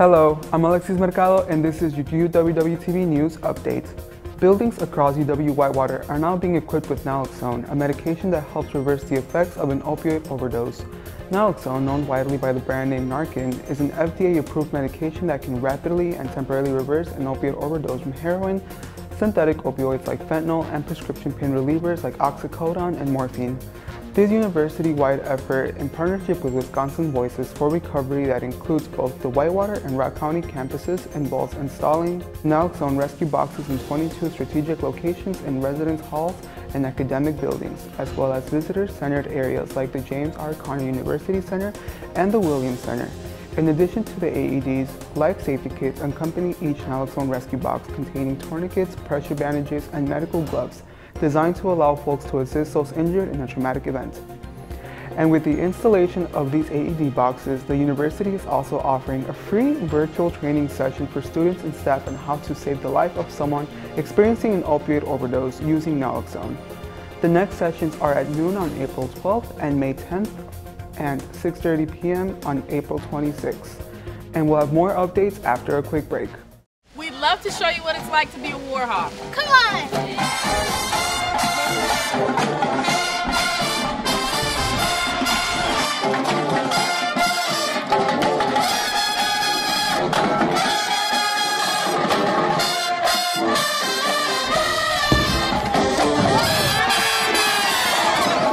Hello, I'm Alexis Mercado and this is UWWTV News Update. Buildings across UW Whitewater are now being equipped with naloxone, a medication that helps reverse the effects of an opioid overdose. Naloxone, known widely by the brand name Narcan, is an FDA-approved medication that can rapidly and temporarily reverse an opioid overdose from heroin, synthetic opioids like fentanyl, and prescription pain relievers like oxycodone and morphine. This university-wide effort in partnership with Wisconsin Voices for Recovery that includes both the Whitewater and Rock County campuses involves installing naloxone rescue boxes in 22 strategic locations in residence halls and academic buildings, as well as visitor-centered areas like the James R. Connor University Center and the Williams Center. In addition to the AEDs, life safety kits accompany each naloxone rescue box containing tourniquets, pressure bandages, and medical gloves designed to allow folks to assist those injured in a traumatic event. And with the installation of these AED boxes, the university is also offering a free virtual training session for students and staff on how to save the life of someone experiencing an opioid overdose using naloxone. The next sessions are at noon on April 12th and May 10th and 6.30 p.m. on April 26th. And we'll have more updates after a quick break. We'd love to show you what it's like to be a Warhawk. Come on!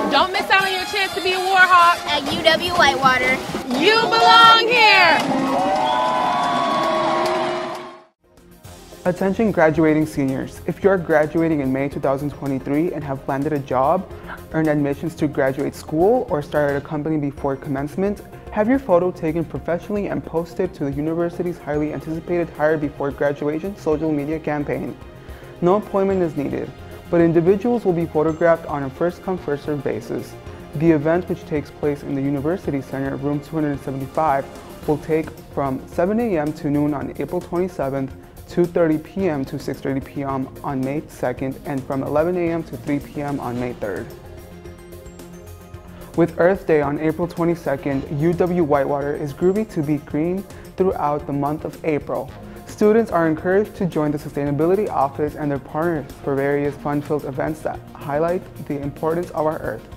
Don't miss out on your chance to be a Warhawk. At UW Whitewater. You belong here. Attention graduating seniors. If you are graduating in May 2023 and have landed a job, earned admissions to graduate school, or started a company before commencement, have your photo taken professionally and posted to the university's highly anticipated Hire Before Graduation social media campaign. No appointment is needed, but individuals will be photographed on a first-come, first-served basis. The event, which takes place in the University Center, room 275, will take from 7 a.m. to noon on April 27th, 2.30 p.m. to 6.30 p.m. on May 2nd, and from 11 a.m. to 3 p.m. on May 3rd. With Earth Day on April 22nd, UW Whitewater is groovy to be green throughout the month of April. Students are encouraged to join the Sustainability Office and their partners for various fun-filled events that highlight the importance of our Earth.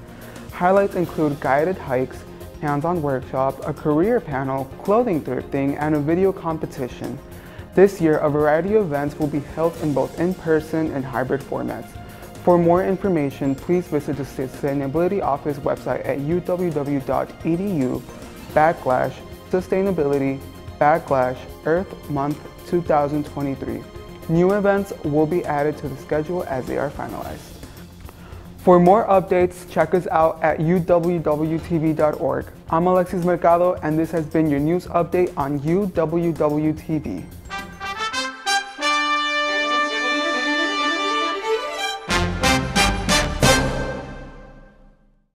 Highlights include guided hikes, hands-on workshop, a career panel, clothing thrifting, and a video competition. This year, a variety of events will be held in both in-person and hybrid formats. For more information, please visit the Sustainability Office website at uww.edu backslash sustainability backslash Earth Month 2023. New events will be added to the schedule as they are finalized. For more updates, check us out at uwwtv.org. I'm Alexis Mercado, and this has been your news update on UWWTV.